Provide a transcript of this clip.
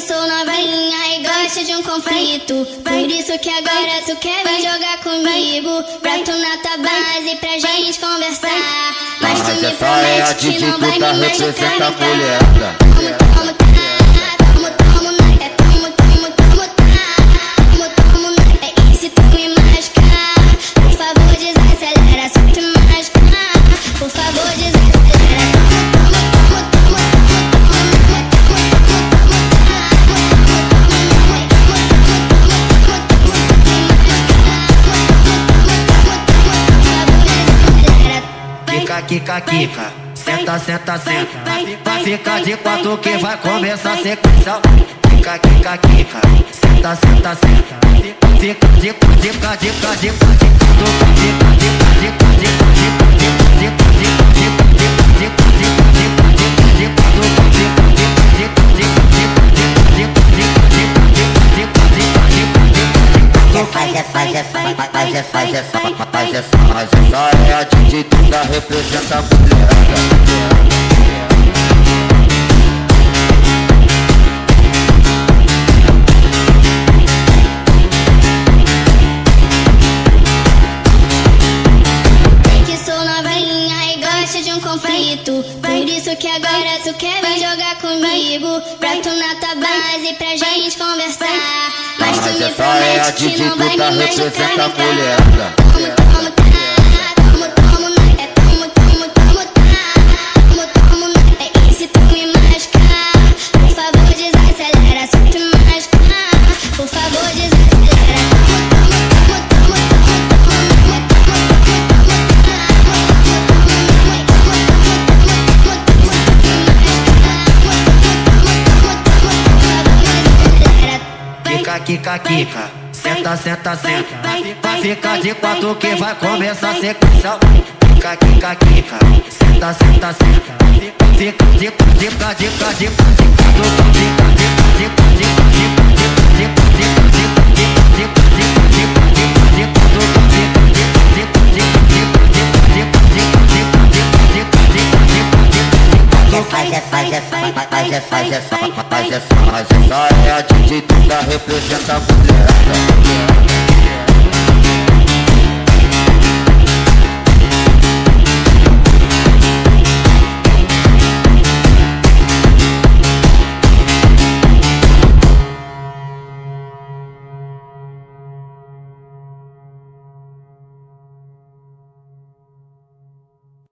sou novinha e gosto de um conflito. Por isso que agora tu quer vir jogar comigo. Broto na tua base pra gente conversar. Mas tu me promete que não vai me machucar, Kika, kika, kika. Senta, senta, senta. Vai ficar de quatro que vai começar a sequência. Kika, kika, kika. Senta, senta, senta. Fica de dica, dica, dica, dica. Dica, dica, dica, dica, dica, dica, dica, dica, dica, dica, mas é faz, mas é faz, é faz, mas é faz, mas é só é a atitude da representa a mulherada. E gosto de um conflito. Por isso que agora tu quer vir jogar comigo. Broto na tua base pra gente conversar. Mas tu me é a promete que não vai me machucar, a cara? Kika, kika, kika. Senta, senta, senta. Vai ficar de quatro que vai começar a sequência. Kika, kika, kika. Senta, senta, senta. Fica de dica, dica, dica, dica, dica, dica, dica, dica, Faz essa, faz essa, faz essa, faz essa, faz essa, faz essa é a DJ Duda representa a mulherada.